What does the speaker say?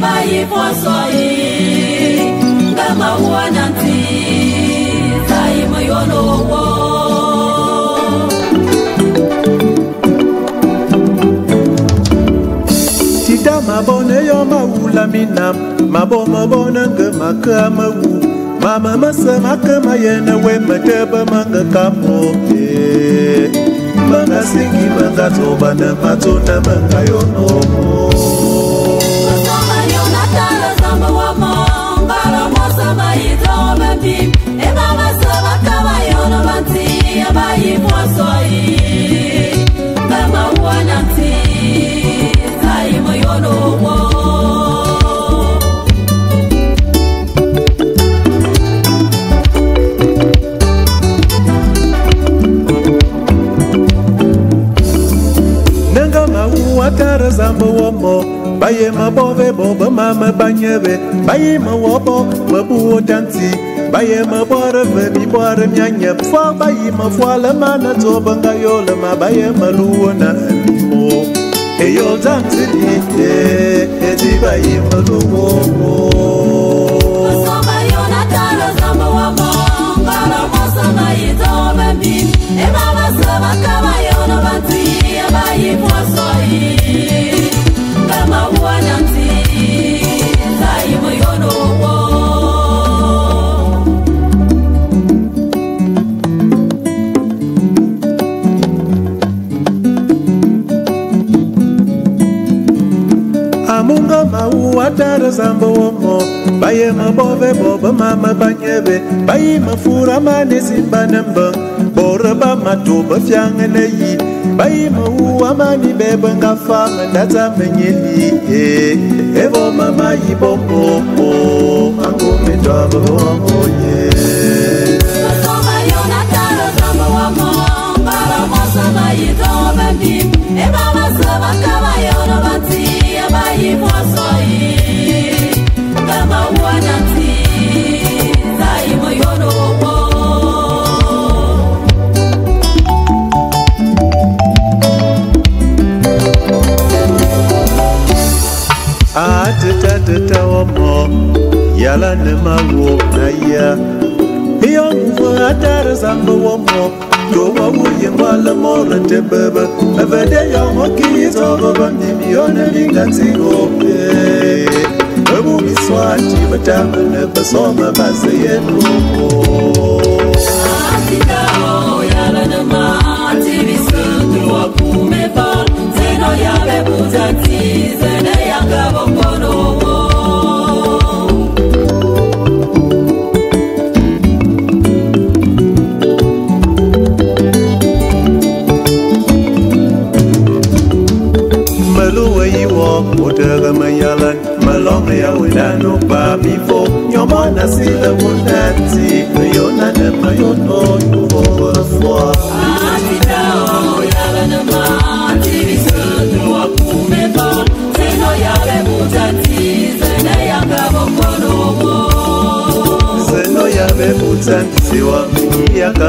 banti abayifosoi ngamauwananti zaimoyonowo tita mabone yo mawula minam mabo mabone nge maka mawu mama masa maka mayene we mateba manga kapo eh. manga singi manga womo Baye mabove boba mama banyebe Baye mawobo mabuo tanti Baye mabora vemi bora myanya Pfa baye mafwala mana toba nga yola ma Baye maluo na mimo. Eyo tanti ni eh, eh, Eti baye maluo oh. Amunga mau atara zamba womo baye mabove boba mama banyebe. Baye mafura mane simba namba bora ba matoba fyanga na yi baye mau amani bebe nga fama ndata menyeli eh evo mama yi bombo ango metaba womo yeah yala ne mawo na ya iyo nguvu atara zamba womo. Yo wawu yengwala mora tebebe avede yo moki togo bamimi yone lingatigo ebu miswati batamba ne basoma base yenu Mutega mayalan malong ya winano pa bifo Nyoma na sila mutati Mayona na mayon o yuho afwa Ati tao yala na ma Tivisu nwa kumeba Zeno yale mutati Zene yanga mokono mo Zeno yale mutati Siwa miyaka